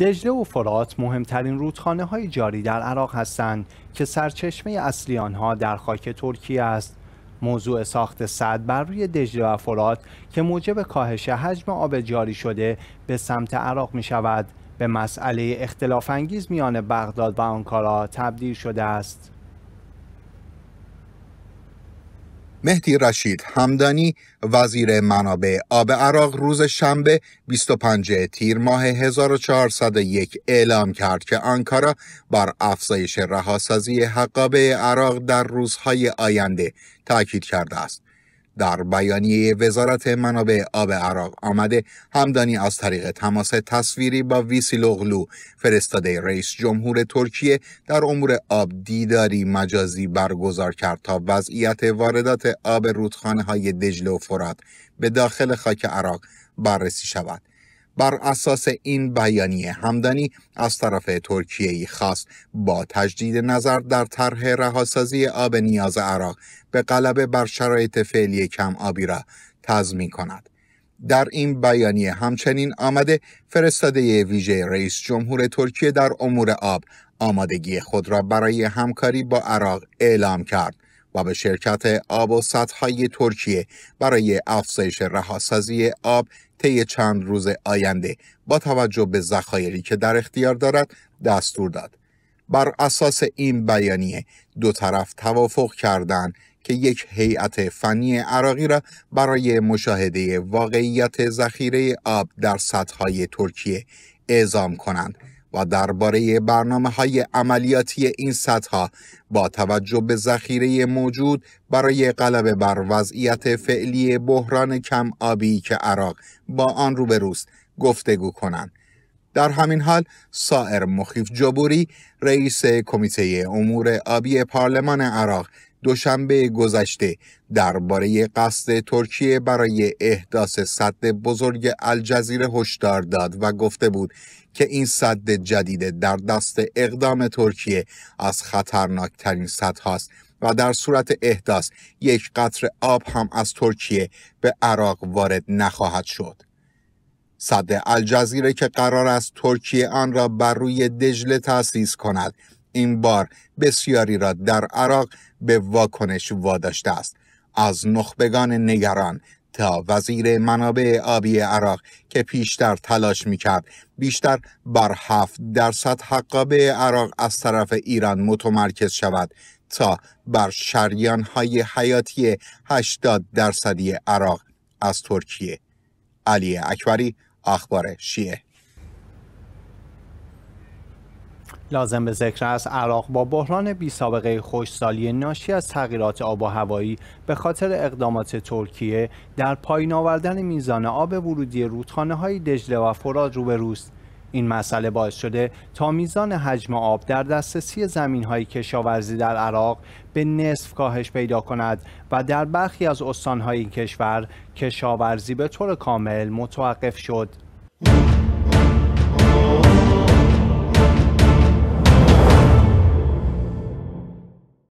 دجله و فرات مهمترین رودخانه های جاری در عراق هستند که سرچشمه اصلی آنها در خاک ترکیه است. موضوع ساخت صد بر روی دجله و فرات که موجب کاهش حجم آب جاری شده به سمت عراق می شود به مسئله اختلاف انگیز میان بغداد و آنکارا تبدیل شده است. مهدی رشید همدانی وزیر منابع آب عراق روز شنبه 25 تیر ماه 1401 اعلام کرد که آنکارا بر افزایش رهاسازی حقابه عراق در روزهای آینده تاکید کرده است. در بیانیه وزارت منابع آب عراق آمده همدانی از طریق تماس تصویری با ویسی لغلو فرستاده رئیس جمهور ترکیه در امور آب دیداری مجازی برگزار کرد تا وضعیت واردات آب رودخانه های دجله و فرات به داخل خاک عراق بررسی شود. بر اساس این بیانیه همدانی از طرف ترکیه خواست با تجدید نظر در طرح رهاسازی آب نیاز عراق به غلبه بر شرایط فعلی کم آبی را تضمین کند. در این بیانیه همچنین آمده فرستاده ویژه رئیس جمهور ترکیه در امور آب آمادگی خود را برای همکاری با عراق اعلام کرد و به شرکت آب و سطحهای ترکیه برای افزایش رهاسازی آب طی چند روز آینده با توجه به ذخایری که در اختیار دارد دستور داد. بر اساس این بیانیه دو طرف توافق کردند که یک هیئت فنی عراقی را برای مشاهده واقعیت ذخیره آب در سطحهای ترکیه اعزام کنند و درباره برنامه های عملیاتی این سطح با توجه به ذخیره موجود برای غلبه بر وضعیت فعلی بحران کم آبی که عراق با آن روبروست گفتگو کنند. در همین حال سائر مخیف جبوری رئیس کمیته امور آبی پارلمان عراق دوشنبه گذشته درباره قصد ترکیه برای احداث صد بزرگ الجزیره هشدار داد و گفته بود که این صد جدید در دست اقدام ترکیه از خطرناکترین صد هاست و در صورت احداث یک قطر آب هم از ترکیه به عراق وارد نخواهد شد. صد الجزیره که قرار است ترکیه آن را بر روی دجله تأسیس کند این بار بسیاری را در عراق به واکنش واداشته است. از نخبگان نگران تا وزیر منابع آبی عراق که پیشتر تلاش می‌کرد بیشتر بر هفت درصد حقابه عراق از طرف ایران متمرکز شود تا بر شریان های حیاتی 80 درصدی عراق از ترکیه. علی اکبری اخبار شیعه. لازم به ذکر است عراق با بحران بی سابقه خوشسالی ناشی از تغییرات آب و هوایی به خاطر اقدامات ترکیه در پایین آوردن میزان آب ورودی رودخانه های دجله و فرات روبروست این مسئله باعث شده تا میزان حجم آب در دسترسی زمین های کشاورزی در عراق به نصف کاهش پیدا کند و در برخی از استانهای این کشور کشاورزی به طور کامل متوقف شد.